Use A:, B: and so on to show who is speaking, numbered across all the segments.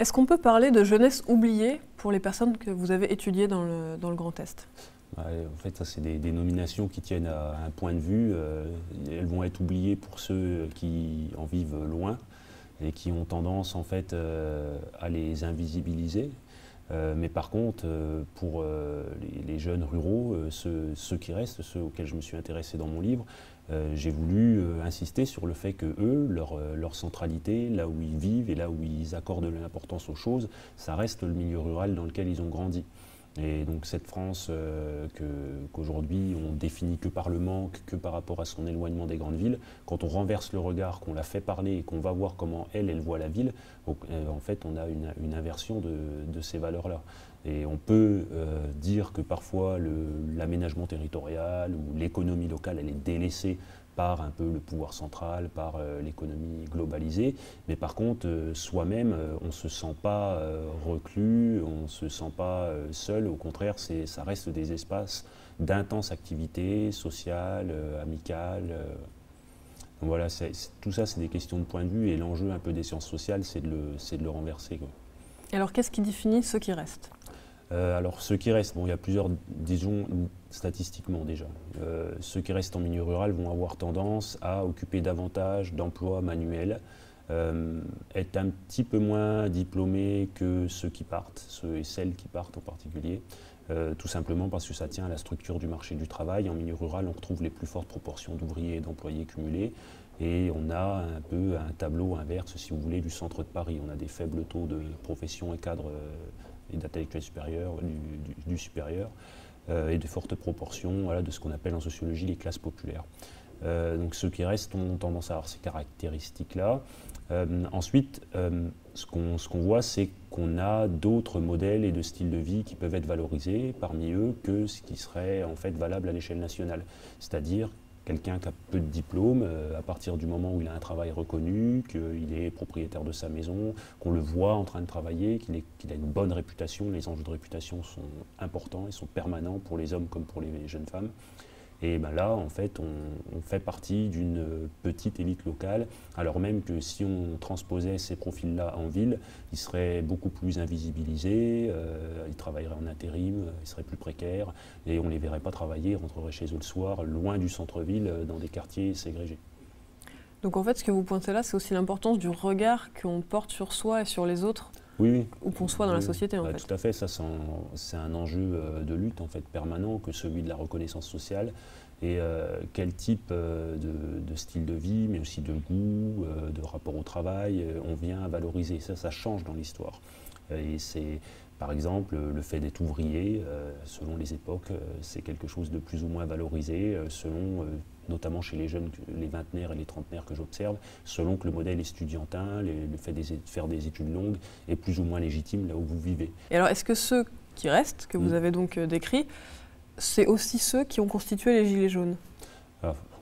A: Est-ce qu'on peut parler de jeunesse oubliée pour les personnes que vous avez étudiées dans le, dans le Grand Est?
B: En fait, ça, c'est des, nominations qui tiennent à un point de vue. Euh, elles vont être oubliées pour ceux qui en vivent loin et qui ont tendance, en fait, euh, à les invisibiliser. Euh, mais par contre, pour les, jeunes ruraux, ceux, qui restent, ceux auxquels je me suis intéressé dans mon livre, j'ai voulu insister sur le fait que eux, leur, leur, centralité, là où ils vivent et là où ils accordent de l'importance aux choses, ça reste le milieu rural dans lequel ils ont grandi. Et donc cette France euh, qu'aujourd'hui on définit que par le manque, que par rapport à son éloignement des grandes villes, quand on renverse le regard, qu'on la fait parler et qu'on va voir comment elle, elle voit la ville, euh, en fait on a une, inversion de, ces valeurs-là. Et on peut euh, dire que parfois l'aménagement territorial ou l'économie locale, elle est délaissée par un peu le pouvoir central, par euh, l'économie globalisée. Mais par contre, euh, soi-même, euh, on ne se sent pas reclus, on ne se sent pas seul. Au contraire, ça reste des espaces d'intense activité sociale, amicale. voilà, tout ça, c'est des questions de point de vue. Et l'enjeu un peu des sciences sociales, c'est de, de, le renverser.
A: Alors, qu'est-ce qui définit ceux qui restent
B: euh, alors ceux qui restent, bon, il y a plusieurs, disons statistiquement déjà, euh, ceux qui restent en milieu rural vont avoir tendance à occuper davantage d'emplois manuels, euh, être un petit peu moins diplômés que ceux qui partent, ceux et celles qui partent en particulier, tout simplement parce que ça tient à la structure du marché du travail. En milieu rural, on retrouve les plus fortes proportions d'ouvriers et d'employés cumulés. Et on a un peu un tableau inverse, si vous voulez, du centre de Paris. On a des faibles taux de profession et cadres et d'intellectuels supérieurs, du, supérieur, euh, et de fortes proportions de ce qu'on appelle en sociologie les classes populaires. Euh, donc ceux qui restent ont tendance à avoir ces caractéristiques-là. Euh, ensuite, ce qu'on voit, c'est qu'on a d'autres modèles et de styles de vie qui peuvent être valorisés parmi eux que ce qui serait en fait valable à l'échelle nationale. C'est-à-dire quelqu'un qui a peu de diplôme, euh, à partir du moment où il a un travail reconnu, qu'il est propriétaire de sa maison, qu'on le voit en train de travailler, qu'il a une bonne réputation, les enjeux de réputation sont importants, ils sont permanents pour les hommes comme pour les jeunes femmes. Et ben là, en fait, on, fait partie d'une petite élite locale, alors même que si on transposait ces profils-là en ville, ils seraient beaucoup plus invisibilisés, euh, ils travailleraient en intérim, ils seraient plus précaires, et on ne les verrait pas travailler, rentreraient chez eux le soir, loin du centre-ville, dans des quartiers ségrégés.
A: Donc en fait, ce que vous pointez là, c'est aussi l'importance du regard qu'on porte sur soi et sur les autres
B: oui,
A: Ou qu'on soit dans la société, en
B: bah,
A: fait.
B: Tout à fait, ça c'est un, enjeu euh, de lutte en fait permanent que celui de la reconnaissance sociale. Et euh, quel type euh, de, style de vie, mais aussi de goût, de rapport au travail, on vient valoriser. Ça, ça change dans l'histoire. Et c'est, par exemple, le fait d'être ouvrier, selon les époques, c'est quelque chose de plus ou moins valorisé, selon notamment chez les jeunes, les vingtenaires et les trentenaires que j'observe, selon que le modèle estudiantin, le fait de faire des études longues est plus ou moins légitime là où vous vivez.
A: Et alors, est-ce que ceux qui restent, que vous mm. avez donc euh, décrits, c'est aussi ceux qui ont constitué les Gilets jaunes?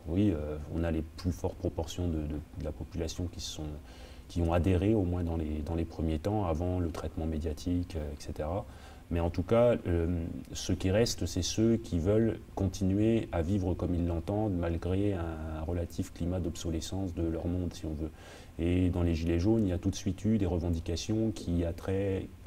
B: Oui, euh, on a les plus fortes proportions de, la population qui, sont, qui ont adhéré, au moins dans les, dans les premiers temps, avant le traitement médiatique, euh, etc. Mais en tout cas, euh, ceux qui restent, c'est ceux qui veulent continuer à vivre comme ils l'entendent, malgré un, relatif climat d'obsolescence de leur monde, si on veut. Et dans les Gilets jaunes, il y a tout de suite eu des revendications qui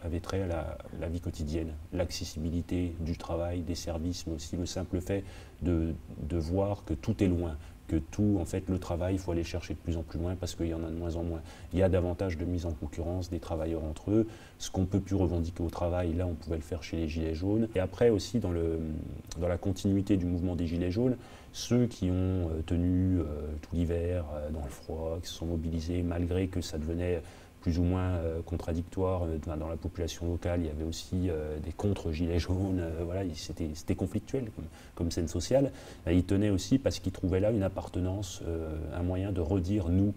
B: avaient trait à la, vie quotidienne, l'accessibilité du travail, des services, mais aussi le simple fait de, de voir que tout est loin, que tout, en fait, le travail, il faut aller chercher de plus en plus loin parce qu'il y en a de moins en moins. Il y a davantage de mise en concurrence des travailleurs entre eux. Ce qu'on peut plus revendiquer au travail, là, on pouvait le faire chez les Gilets jaunes. Et après aussi, dans, le, dans la continuité du mouvement des Gilets jaunes, ceux qui ont euh, tenu euh, tout l'hiver euh, dans le froid, qui se sont mobilisés malgré que ça devenait plus ou moins euh, contradictoires euh, dans la population locale. Il y avait aussi euh, des contre-gilets jaunes. voilà, c'était conflictuel comme, scène sociale. ils tenaient aussi parce qu'ils trouvaient là une appartenance, un moyen de redire nous.